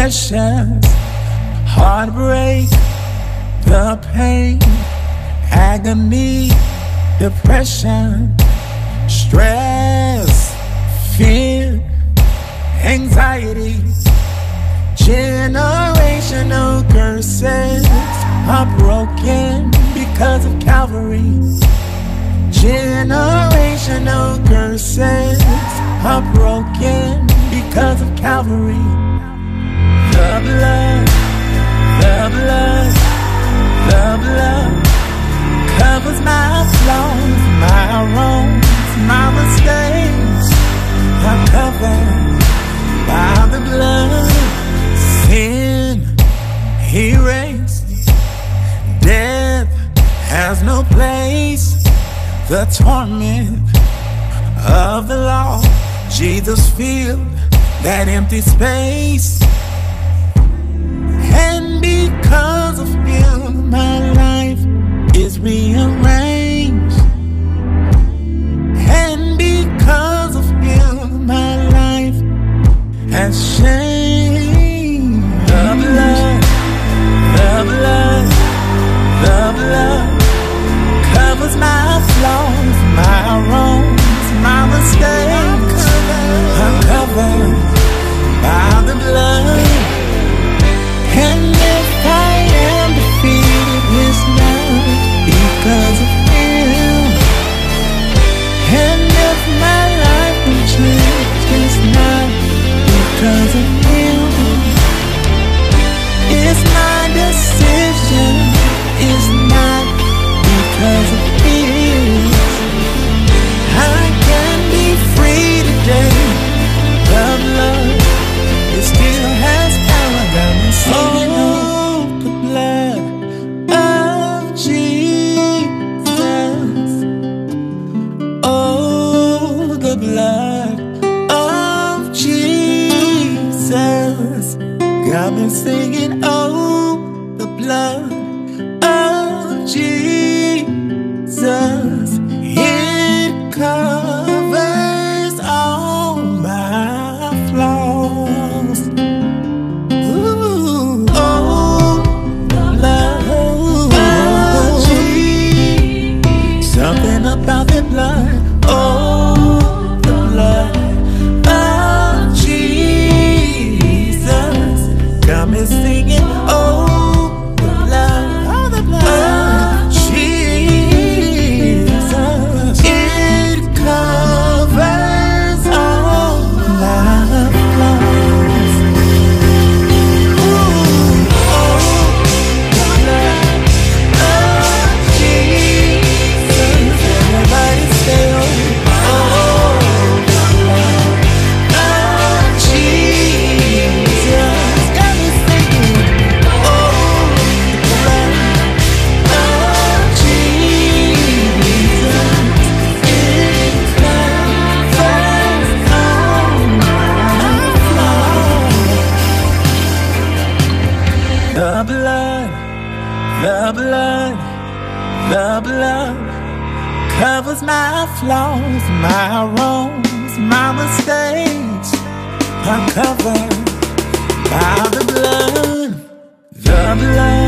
pressures, heartbreak, the pain, agony, depression, stress, fear, anxiety, generational curses are broken because of Calvary. Generational curses are broken because of Calvary. The blood, the blood, the blood covers my flaws, my wrongs, my mistakes. I'm covered by the blood. Sin erased, death has no place. The torment of the law, Jesus filled that empty space. And because of him, my life is rearranged. And because of him, my life has changed. The The blood, the blood, the blood covers my flaws, my wrongs, my mistakes. I'm covered by the blood, the blood.